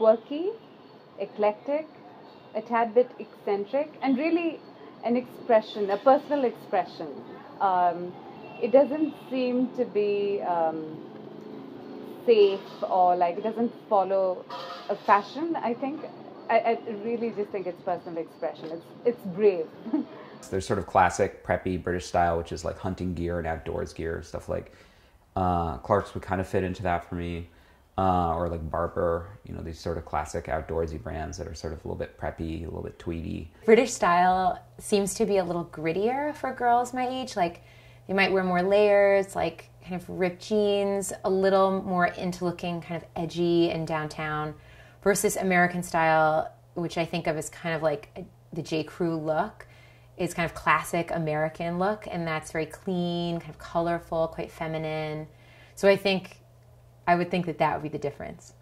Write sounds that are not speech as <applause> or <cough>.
quirky, eclectic, a tad bit eccentric, and really an expression, a personal expression. Um, it doesn't seem to be um, safe or like it doesn't follow a fashion. I think I, I really just think it's personal expression. It's it's brave. <laughs> There's sort of classic preppy British style, which is like hunting gear and outdoors gear, stuff like uh, Clarks would kind of fit into that for me. Uh, or like Barbour, you know, these sort of classic outdoorsy brands that are sort of a little bit preppy, a little bit tweedy. British style seems to be a little grittier for girls my age. Like they might wear more layers, like kind of ripped jeans, a little more into looking kind of edgy and downtown, versus American style, which I think of as kind of like the J. Crew look is kind of classic American look, and that's very clean, kind of colorful, quite feminine. So I think I would think that that would be the difference.